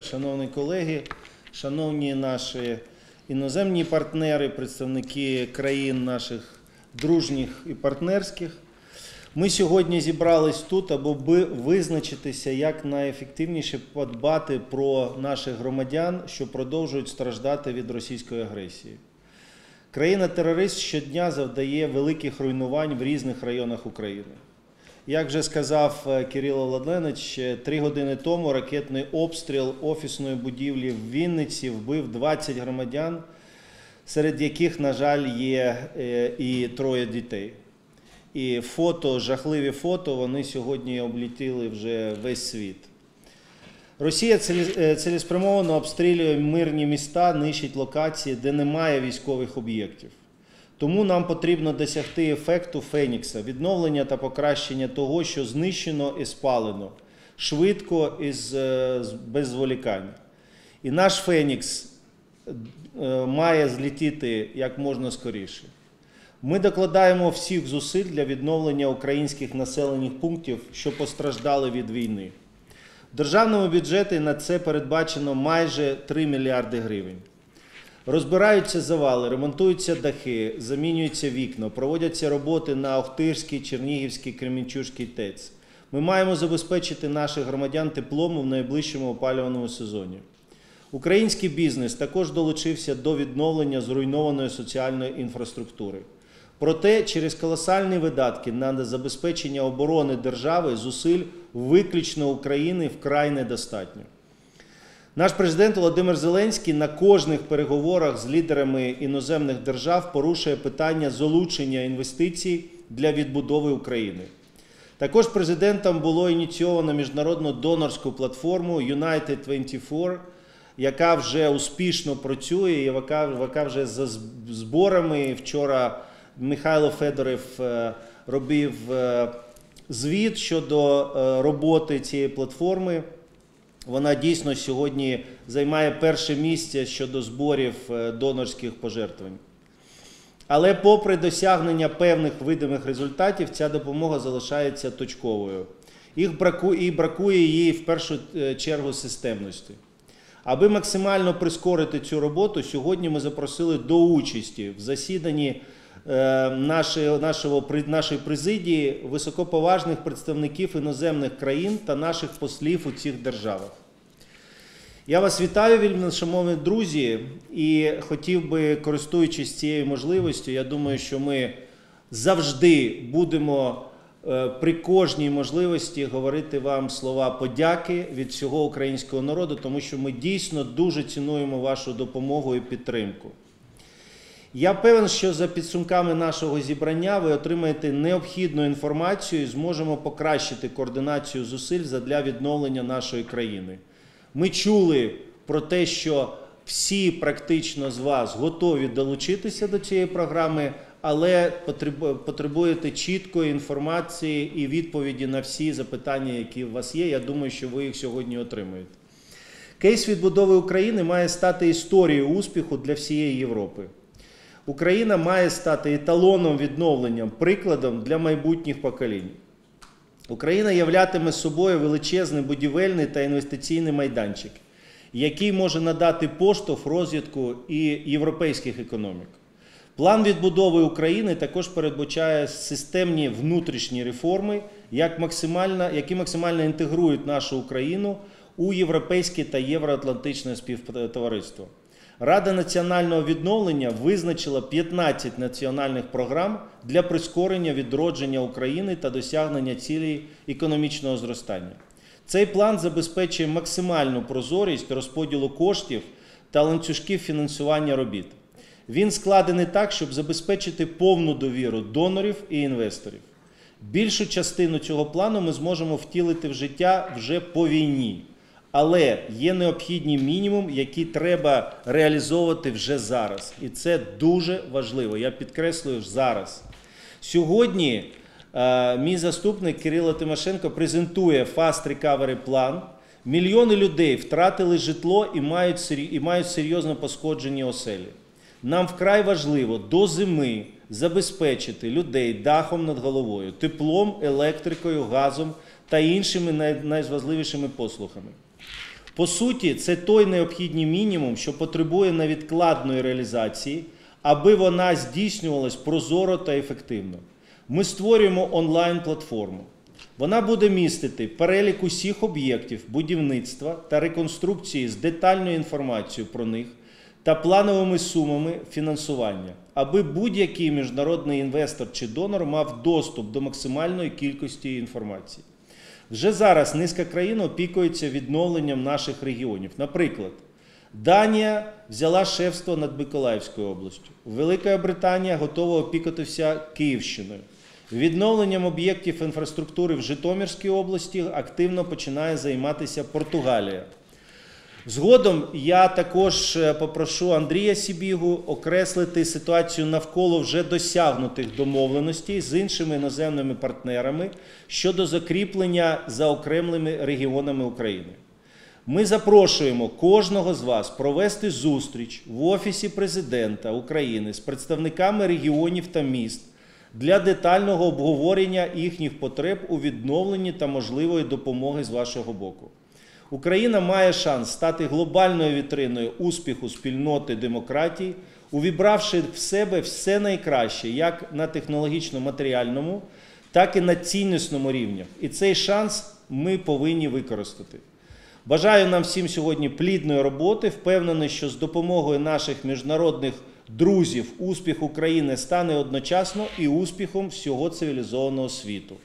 Шановні колеги, шановні наші іноземні партнери, представники країн наших дружніх і партнерських, ми сьогодні зібрались тут, аби визначитися, як найефективніше подбати про наших громадян, що продовжують страждати від російської агресії. Країна-терорист щодня завдає великих руйнувань в різних районах України. Як вже сказав е, Кирило Владленович, е, три години тому ракетний обстріл офісної будівлі в Вінниці вбив 20 громадян, серед яких, на жаль, є е, і троє дітей. І фото, жахливі фото, вони сьогодні облетіли вже весь світ. Росія цілеспрямовано обстрілює мирні міста, нищить локації, де немає військових об'єктів. Тому нам потрібно досягти ефекту Фенікса, відновлення та покращення того, що знищено і спалено, швидко і е, без зволікань. І наш Фенікс е, має злітіти як можна скоріше. Ми докладаємо всіх зусиль для відновлення українських населених пунктів, що постраждали від війни. В державному бюджеті на це передбачено майже 3 мільярди гривень. Розбираються завали, ремонтуються дахи, замінюються вікна, проводяться роботи на Охтирській, Чернігівській, Кремінчужській ТЕЦ. Ми маємо забезпечити наших громадян теплом в найближчому опалюваному сезоні. Український бізнес також долучився до відновлення зруйнованої соціальної інфраструктури. Проте через колосальні видатки на забезпечення оборони держави зусиль виключно України вкрай недостатньо. Наш президент Володимир Зеленський на кожних переговорах з лідерами іноземних держав порушує питання залучення інвестицій для відбудови України. Також президентом було ініційовано міжнародну донорську платформу United 24, яка вже успішно працює, яка, вже за зборами вчора Михайло Федоров е, робив е, звіт щодо е, роботи цієї платформи. Вона дійсно сьогодні займає перше місце щодо зборів е, донорських пожертвувань. Але попри досягнення певних видимих результатів, ця допомога залишається точковою. Їх бракує, і бракує її в першу е, чергу системності. Аби максимально прискорити цю роботу, сьогодні ми запросили до участі в засіданні нашої, нашого, нашої президії високоповажних представників іноземних країн та наших послів у цих державах. Я вас вітаю, вельми шановні друзі, і хотів би, користуючись цією можливістю, я думаю, що ми завжди будемо е, при кожній можливості говорити вам слова подяки від всього українського народу, тому що ми дійсно дуже цінуємо вашу допомогу і підтримку. Я певен, що за підсумками нашого зібрання ви отримаєте необхідну інформацію і зможемо покращити координацію зусиль задля відновлення нашої країни. Ми чули про те, що всі практично з вас готові долучитися до цієї програми, але потребуєте чіткої інформації і відповіді на всі запитання, які у вас є. Я думаю, що ви їх сьогодні отримаєте. Кейс відбудови України має стати історією успіху для всієї Європи. Україна має стати еталоном відновленням, прикладом для майбутніх поколінь. Україна являтиме собою величезний будівельний та інвестиційний майданчик, який може надати поштовх розвитку і європейських економік. План відбудови України також передбачає системні внутрішні реформи, як максимально, які максимально інтегрують нашу Україну у європейське та євроатлантичне співтовариство. Рада національного відновлення визначила 15 національних програм для прискорення відродження України та досягнення цілей економічного зростання. Цей план забезпечує максимальну прозорість розподілу коштів та ланцюжків фінансування робіт. Він складений так, щоб забезпечити повну довіру донорів і інвесторів. Більшу частину цього плану ми зможемо втілити в життя вже по війні. Але є необхідні мінімум, які треба реалізовувати вже зараз. І це дуже важливо. Я підкреслюю зараз. Сьогодні е, мій заступник Кирило Тимошенко презентує Fast Recovery план. Мільйони людей втратили житло і мають, і мають серйозно пошкоджені оселі. Нам вкрай важливо до зими забезпечити людей дахом над головою, теплом, електрикою, газом та іншими най- найважливішими послугами. По суті, це той необхідний мінімум, що потребує невідкладної реалізації, аби вона здійснювалась прозоро та ефективно. Ми створюємо онлайн-платформу. Вона буде містити перелік усіх об'єктів будівництва та реконструкції з детальною інформацією про них та плановими сумами фінансування, аби будь-який міжнародний інвестор чи донор мав доступ до максимальної кількості інформації. Вже зараз низка країн опікується відновленням наших регіонів. Наприклад, Данія взяла шефство над Миколаївською областю. Велика Британія готова опікатися Київщиною. Відновленням об'єктів інфраструктури в Житомирській області активно починає займатися Португалія. Згодом я також е, попрошу Андрія Сібігу окреслити ситуацію навколо вже досягнутих домовленостей з іншими іноземними партнерами щодо закріплення за окремими регіонами України. Ми запрошуємо кожного з вас провести зустріч в Офісі президента України з представниками регіонів та міст для детального обговорення їхніх потреб у відновленні та можливої допомоги з вашого боку. Україна має шанс стати глобальною вітриною успіху спільноти демократії, увібравши в себе все найкраще як на технологічно-матеріальному, так і на ціннісному рівнях. І цей шанс ми повинні використати. Бажаю нам всім сьогодні плідної роботи. Впевнений, що з допомогою наших міжнародних друзів успіх України стане одночасно і успіхом всього цивілізованого світу.